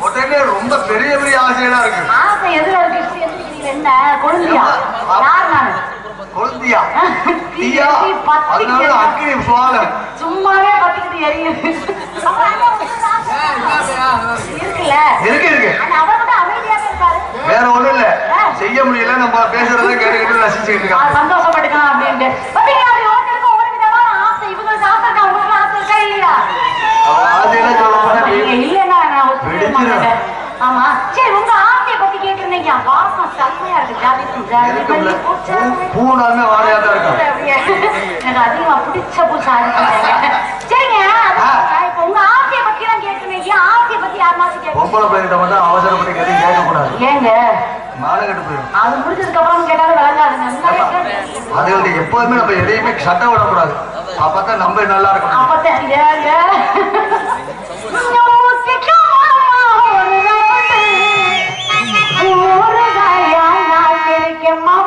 உடனே ரொம்ப பெரிய பெரிய ஆசையெல்லாம் இருக்கு. ஆசை எதுல இருக்கு? என்ன? கொழுந்தியா? யார் நானு? குழந்தையா? தீயா அதனால. அக்னி சும்மாவே பத்திக்கிட்டு எரியுது இருக்குல்ல? இருக்கு வேற ஒண்ணும் இல்ல. செய்ய முடியல நம்ம பேசுறத கேட்டுக்கிட்டு ரசிச்சுக்கிட்டு ஆ, இருக்காங்க சந்தோஷப்பட்டுக்கலாம் அப்படின்ட்டு. ஆசை. இவங்களுக்கு ஆசை இருக்கா உங்களுக்கு ஆசை இருக்கா இல்லையா? நான் ஆமா. சரி உங்க ஆசையை பத்தி கேட்டிருந்தீங்க. வாசம் இருக்கு. எனக்கு அதிகமா பிடிச்ச பூ சாரி சரிங்க. இப்ப பத்தி தான் கேட்டிருந்தீங்க. ஆசையை பத்தி யாருனாச்சும் கேட்கக்கூடாது ஏங்க? அது முடிஞ்சதுக்கு அப்புறம் கேட்டாலும் விளங்காதுங்க. அதுகளுக்கு எப்போதுமே நம்ம எதையுமே சட்டை விடக்கூடாது. அப்பதான் நம்ம நல்லா இருக்கும் அப்பதான். ஏங்க? நான் இருக்கேன்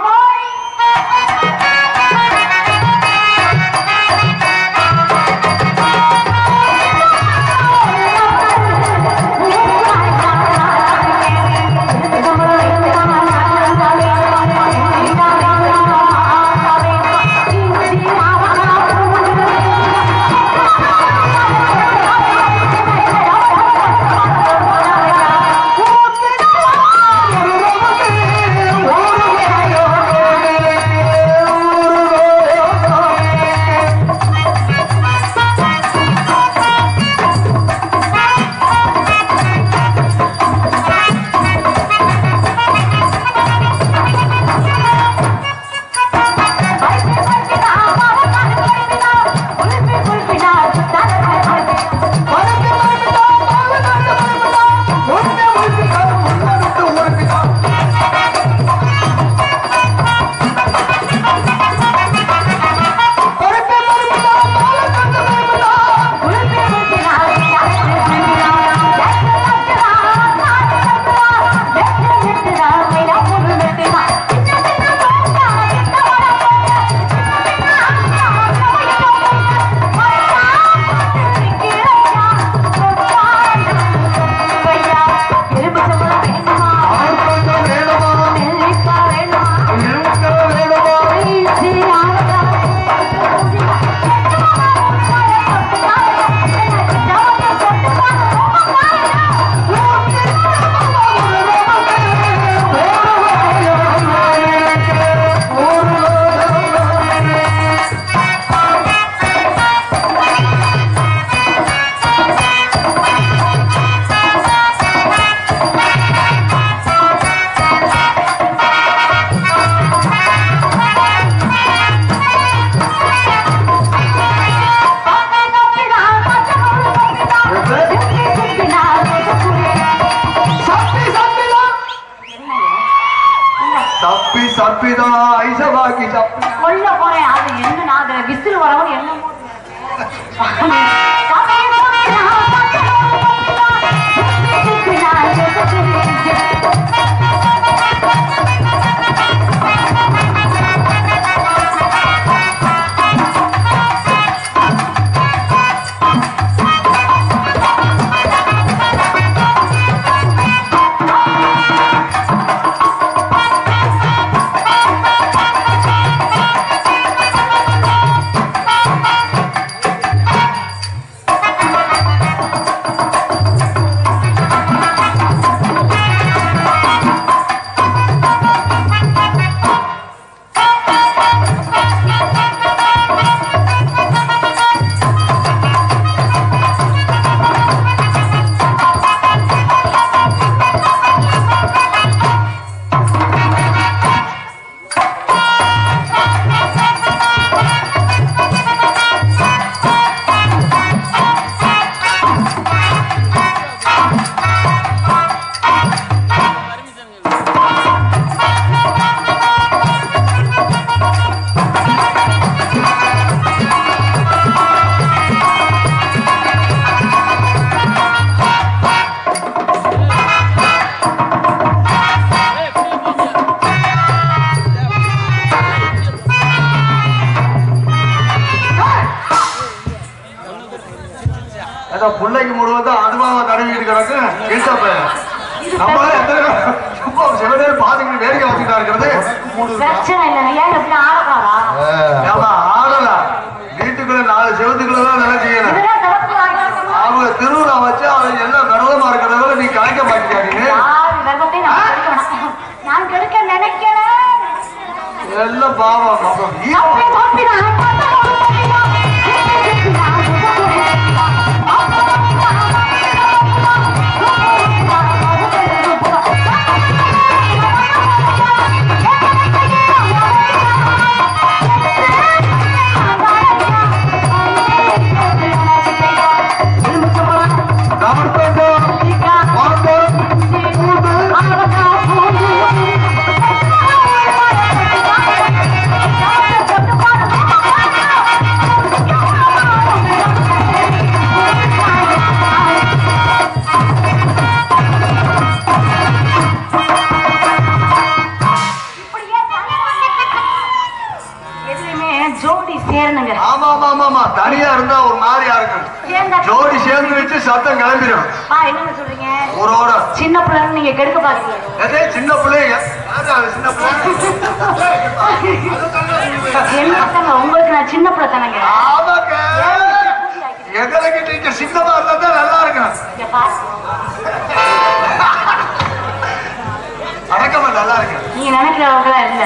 பிள்ளைக்கு முழுவதும் அதுவாக தடவிட்டு கிடக்கு. கேட்டப்ப நம்மளே எத்தனை சும்மா பாத்துக்கிட்டு வேடிக்கை வச்சுட்டா இருக்கிறது. ஆடல வீட்டுக்குள்ள நாலு செவத்துக்குள்ள தான் வேலை செய்யணும். அவங்க திருவிழா வச்சு அவங்க எல்லாம் விரதமா இருக்கிறதால நீ கலைக்க கர்ப்பத்தை நான் நினைக்கிறேன் எல்லாம் பாவம் பாவம். சத்தம் கிளம்பிடும். என்னங்க சொல்றீங்க? ஊரோட சின்ன பிள்ளைன்னு நீங்க கெடுக்க பாக்குறீங்க அதே சின்ன பிள்ளைங்க? சின்ன உங்களுக்கு நான் சின்ன பிள்ளை தானங்க. எங்களுக்கு நீங்க சின்னமா இருந்தா தான் நல்லா இருக்கும். அடக்கமா நல்லா இருக்கு நீங்க நினைக்கிறவங்களா இல்ல?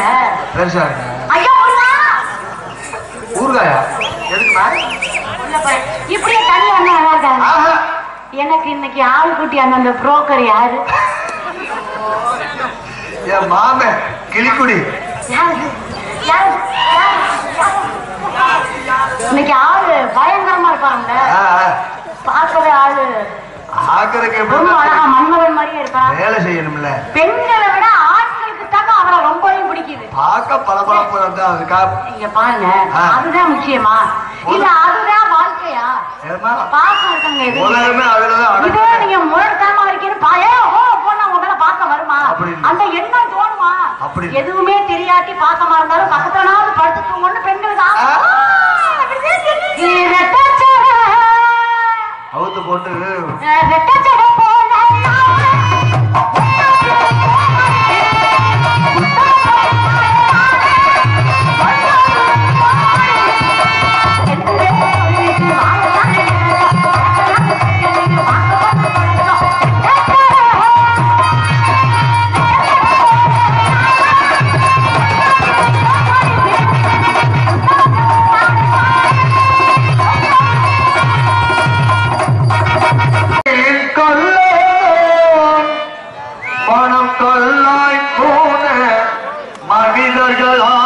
பெருசா இருக்கு ஐயா! ஊறுகாயா? எதுக்குமா? இப்படியே தண்ணி வந்தா நல்லா இருக்காங்க எனக்கு இன்னைக்கு ஆள் குட்டி அந்த புரோக்கர் யாரு? என் மாமன் கிளிக்குடி? இன்னைக்கு ஆளு பயங்கரமா இருப்பாங்க. பார்க்கவே ஆளு. ஆக்கறதுக்கு ரொம்ப அழகா எப்படி மன்மதன் மாதிரியே இருப்பான் வேலை செய்யணும்ல. பெண்களை விட பார்க்க பளபளப்பு இருந்தா அதுக்காக இங்க பாருங்க. அதுதான் முக்கியமா. இல்ல அதுதான் வாழ்க்கையா? பாசம் இருக்காங்க உலகமே அதுலதான் இதே அடக்குது. நீங்க முரட்டாம இருக்கீங்க பய ஓ போனா உங்களை பார்க்க வருமா. அந்த எண்ணம் தோணுமா? அப்படி. எதுவுமே தெரியாட்டி பாசமா இருந்தாலும் பக்கத்துலனாவது படுத்து தூங்கணும்னு பெண்களுக்கு அவுத்து போட்டு மனிதர்களாலே